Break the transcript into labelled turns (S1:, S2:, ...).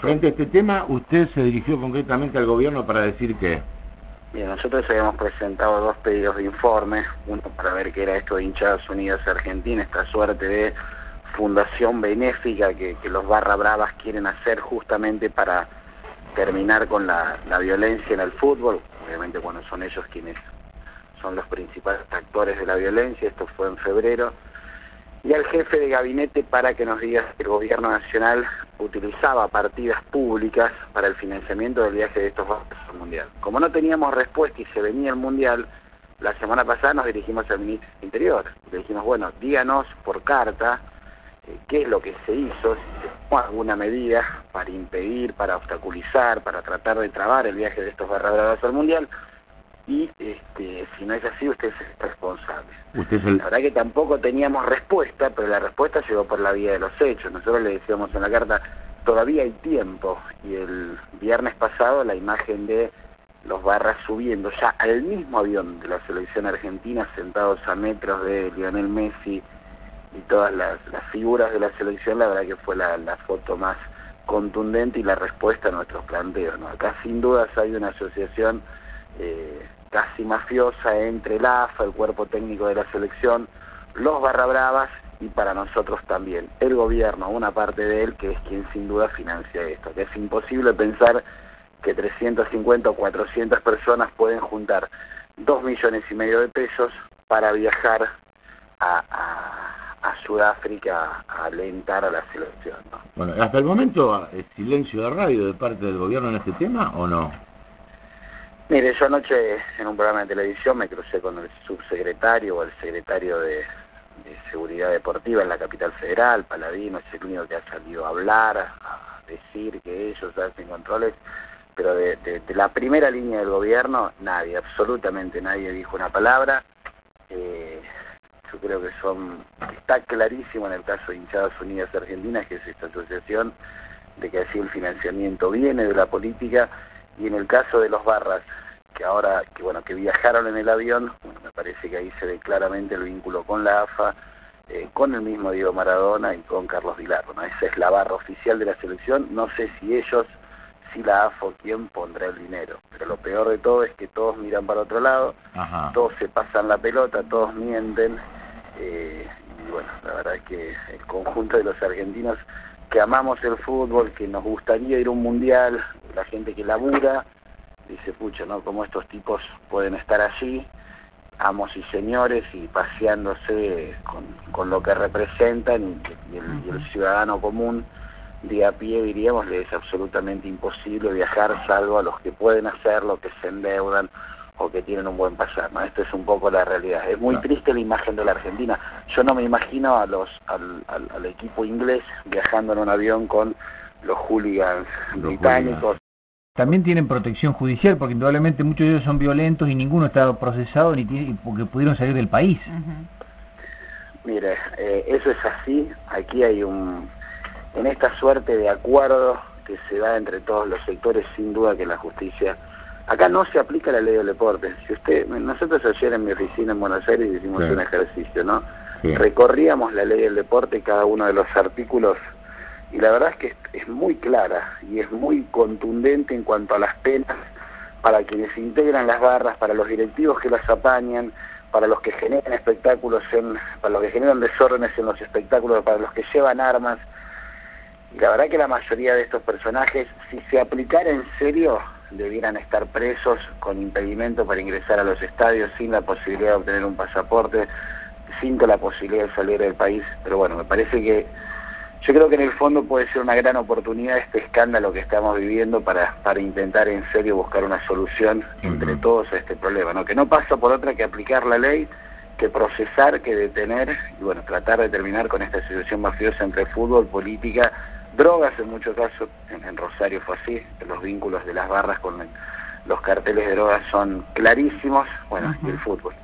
S1: Frente a este tema, usted se dirigió concretamente al gobierno para decir que...
S2: Bien, nosotros habíamos presentado dos pedidos de informe, uno para ver qué era esto de Hinchadas Unidas Argentina, esta suerte de fundación benéfica que, los barra bravas quieren hacer justamente para terminar con la, la violencia en el fútbol, obviamente cuando son ellos quienes son los principales actores de la violencia, esto fue en febrero, y al jefe de gabinete para que nos diga si el gobierno nacional utilizaba partidas públicas para el financiamiento del viaje de estos barcos al Mundial. Como no teníamos respuesta y se venía el Mundial, la semana pasada nos dirigimos al ministro del Interior. Le dijimos, bueno, díganos por carta eh, qué es lo que se hizo, si se tomó alguna medida para impedir, para obstaculizar, para tratar de trabar el viaje de estos barrabrados al Mundial y este, si no es así, usted es responsable. La verdad que tampoco teníamos respuesta, pero la respuesta llegó por la vía de los hechos. Nosotros le decíamos en la carta, todavía hay tiempo, y el viernes pasado la imagen de los barras subiendo ya al mismo avión de la selección argentina, sentados a metros de Lionel Messi y todas las, figuras de la selección, la verdad que fue la, foto más contundente y la respuesta a nuestros planteos. ¿no? Acá sin dudas hay una asociación eh, casi mafiosa entre el AFA, el cuerpo técnico de la selección, los barra bravas y para nosotros también el gobierno, una parte de él que es quien sin duda financia esto, que es imposible pensar que 350 o 400 personas pueden juntar 2 millones y medio de pesos para viajar a, Sudáfrica a alentar a la selección.
S1: Bueno, hasta el momento, ¿es silencio de radio de parte del gobierno en este tema o no?
S2: Mire, yo anoche en un programa de televisión me crucé con el subsecretario o el secretario de, Seguridad Deportiva en la capital federal, Paladino, es el único que ha salido a hablar, a decir que ellos hacen controles, pero de, la primera línea del gobierno nadie, absolutamente nadie dijo una palabra. Eh, yo creo que son, está clarísimo en el caso de Hinchadas Unidas Argentinas, que es esta asociación, de que así el financiamiento viene de la política y en el caso de los barras que ahora que bueno que viajaron en el avión me parece que ahí se ve claramente el vínculo con la AFA eh, con el mismo Diego Maradona y con Carlos Vilar ¿no? esa es la barra oficial de la selección. No sé si ellos si la AFA o quién pondrá el dinero. Pero lo peor de todo es que todos miran para otro lado todos se pasan la pelota todos mienten eh, y bueno la verdad es que el conjunto de los argentinos que amamos el fútbol, que nos gustaría ir a un mundial, la gente que labura, dice, pucha, ¿no? Como estos tipos pueden estar allí, amos y señores, y paseándose con, lo que representan, y, el, ciudadano común de a pie, diríamos, le es absolutamente imposible viajar, salvo a los que pueden hacerlo, que se endeudan, o que tienen un buen pasar, ¿no? Esto es un poco la realidad. Es muy triste la imagen de la Argentina. Yo no me imagino a los, al, equipo inglés viajando en un avión con los hooligans británicos.
S3: También tienen protección judicial, porque indudablemente muchos de ellos son violentos y ninguno está procesado ni tiene, porque pudieron salir del país.
S2: Mire, eh, eso es así. Aquí hay un, en esta suerte de acuerdo que se da entre todos los sectores, sin duda que la justicia Acá no se aplica la ley del deporte. Si usted, nosotros ayer en mi oficina en Buenos Aires hicimos un ejercicio, ¿no? Recorríamos la ley del deporte, cada uno de los artículos, y la verdad es que es muy clara y es muy contundente en cuanto a las penas para quienes integran las barras, para los directivos que las apañan, para los que generan espectáculos, en, para los que generan desórdenes en los espectáculos, para los que llevan armas. Y la verdad que la mayoría de estos personajes, si se aplicara en serio, debieran estar presos con impedimento para ingresar a los estadios sin la posibilidad de obtener un pasaporte, sin la posibilidad de salir del país. Pero bueno, me parece que yo creo que en el fondo puede ser una gran oportunidad este escándalo que estamos viviendo para, para intentar en serio buscar una solución entre todos a este problema, ¿no? que no pasa por otra que aplicar la ley, que procesar, que detener y bueno, tratar de terminar con esta situación mafiosa entre fútbol, política, drogas en muchos casos, en, Rosario fue así, los vínculos de las barras con los carteles de drogas son clarísimos, bueno, y el fútbol.